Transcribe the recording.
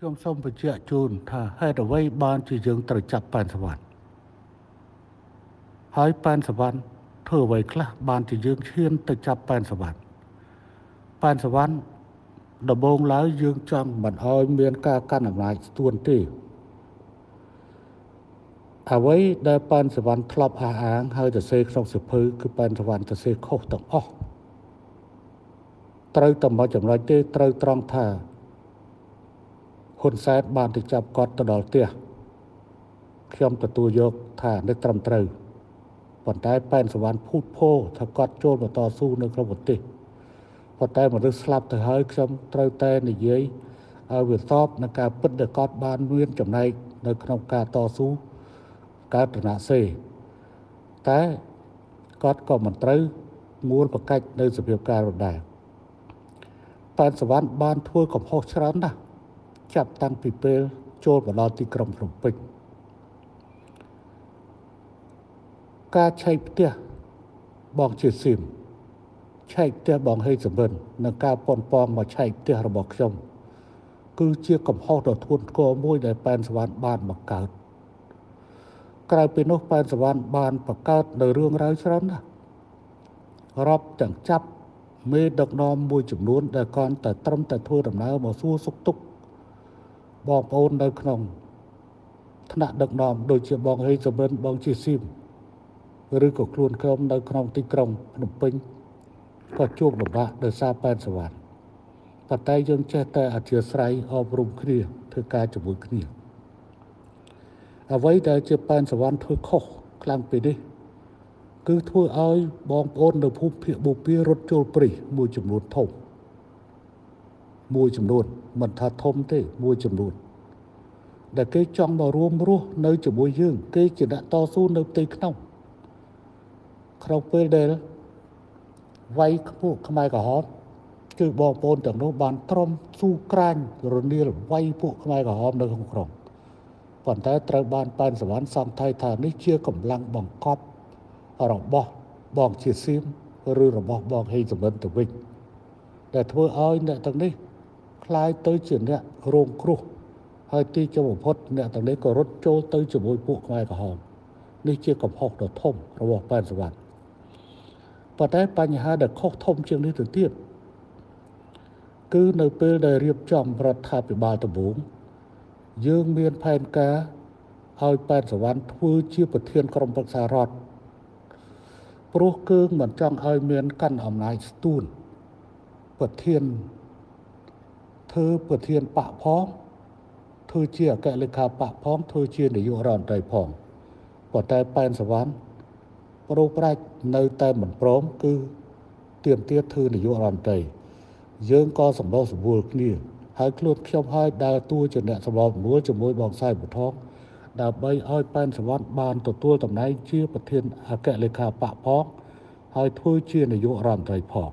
ខ្ញុំសូមបញ្ជាក់ជូនថាហេតុអ្វីបានជាយើងត្រូវចាប់ប៉ែនសវណ្ណហើយប៉ែនសវណ្ណធ្វើអ្វីខ្លះបានជាយើងឈានទៅចាប់ប៉ែនសវណ្ណប៉ែនសវណ្ណដំបូងឡើយយើងចង់មិនឲ្យមានការកាន់អំណាចស្ទួនទេអ្វីដែលប៉ែនសវណ្ណធ្លាប់អះអាងហើយទៅសេក្នុងសិភៅគឺប៉ែនសវណ្ណទៅសេខុសទាំងអស់ត្រូវតែមកចំណុចទេត្រូវត្រង់ថា ហ៊ុនសែនបានទៅចាប់គាត់ទៅដល់ផ្ទះខ្ញុំទទួលយកថានេះត្រឹមត្រូវប៉ុន្តែប៉ែនសវណ្ណភូតភោថាគាត់ចូលមកតស៊ូនៅក្នុងប្រទេសប៉ុន្តែមនុស្សស្លាប់ទៅហើយខ្ញុំត្រូវតែនិយាយឲ្យវាសពនឹងការពិតដែលគាត់បានមានចំណែកនៅក្នុងការតស៊ូកើតរណសេតែគាត់ក៏មិនត្រូវមូលប្រកាច់នៅសភាពការរដែរប៉ែនសវណ្ណបានធ្វើកំហុសច្រើនណាស់ ចាប់តាំងពីពេលចូលមកដល់ទីក្រុងភ្នំពេញការឆែកផ្ទះបងជាស៊ីមឆែកផ្ទះបងហេសំបិននិងការប៉ុនប៉ងមកឆែកផ្ទះរបស់ខ្ញុំ គឺជាកំហុសដ៏ធ្ងន់ធ្ងរមួយដែលប៉ែនសវណ្ណបានបង្កើតក្រៅពីនោះប៉ែនសវណ្ណបានបង្កើតនៅរឿងរ៉ាវច្រើនណាស់រាប់ទាំងចាប់មេដឹកនាំមួយចំនួនដែលគាត់តែត្រឹមតែធ្វើដំណើរមកសួរសុខទុក្ខ បងប្អូននៅក្នុងថ្នាក់ដឹកនាំដូចជាបងហេសបិនបងជាស៊ីមឬក៏ខ្លួនក្រុមនៅក្នុងទីក្រុងភ្នំពេញក៏ជួបលំបាកដោយសារប៉ែនសវណ្ណប៉ុន្តែយើងចេះតែអធិស្ឋានអប់រំគ្នាធ្វើការជាមួយគ្នាអ្វីដែលជាប៉ែនសវណ្ណធ្វើខុសខ្លាំងពីនេះគឺធ្វើឲ្យបងប្អូននៅភូមិភាគបូព៌ារត់ចូលព្រៃមួយចំនួនធំ មួយចំនួនមិនថាធំទេមួយចំនួនដែលគេចង់មករួមរស់នៅជាមួយយើង គេជាអ្នកតស៊ូនៅផ្ទៃក្នុងក្នុងពេលដែលវាយខ្ពស់ខ្មែរក្រហមគឺបងប្អូនទាំងនោះបានទ្រាំស៊ូក្រាញរនាលវាយពួកខ្មែរក្រហមនៅក្នុងក្រុងប៉ុន្តែត្រូវបានប៉ែនសវណ្ណសង្កេតថានេះជាកម្លាំងបង្កប់របស់បងជាសៀមឬរបស់បងហេសមិនទៅវិញដែលធ្វើឲ្យអ្នកទាំងនេះ คล้ายទៅជាអ្នករងគ្រោះហើយទីចុងបំផុតអ្នកទាំងនេះក៏រត់ចូលទៅជាមួយពួកខ្មែរក្រហមនេះជាកំហុសដ៏ធំរបស់ប៉ែនសវណ្ណប៉ុន្តែបញ្ហាដែលខុសធំជាងនេះទៅទៀតគឺនៅពេលដែលរៀបចំរដ្ឋាភិបាលដំបូងយើងមានផែនការឲ្យប៉ែនសវណ្ណធ្វើជាប្រធានក្រុមប្រឹក្សារដ្ឋព្រោះគឺមិនចង់ឲ្យមានកាន់អំណាចស្ទួនប្រធាន ធ្វើប្រធានបកផងធ្វើជាអគ្គលេខាបកផងធ្វើជានាយករដ្ឋមន្ត្រីផងប៉ុន្តែប៉ែនសវណ្ណប្រូប្រាច់នៅតែមិនព្រមគឺទៀមទាធ្វើនាយករដ្ឋមន្ត្រីយើងក៏សម្ដោសម្បូរគ្នាហើយខ្លួនខ្ញុំហើយដើរតួជាអ្នកសម្របសម្រួលជាមួយបងសាយបុថងដើម្បីឲ្យប៉ែនសវណ្ណបានទទួលតំណែងជាប្រធានអគ្គលេខាបកផងហើយធ្វើជានាយករដ្ឋមន្ត្រីផង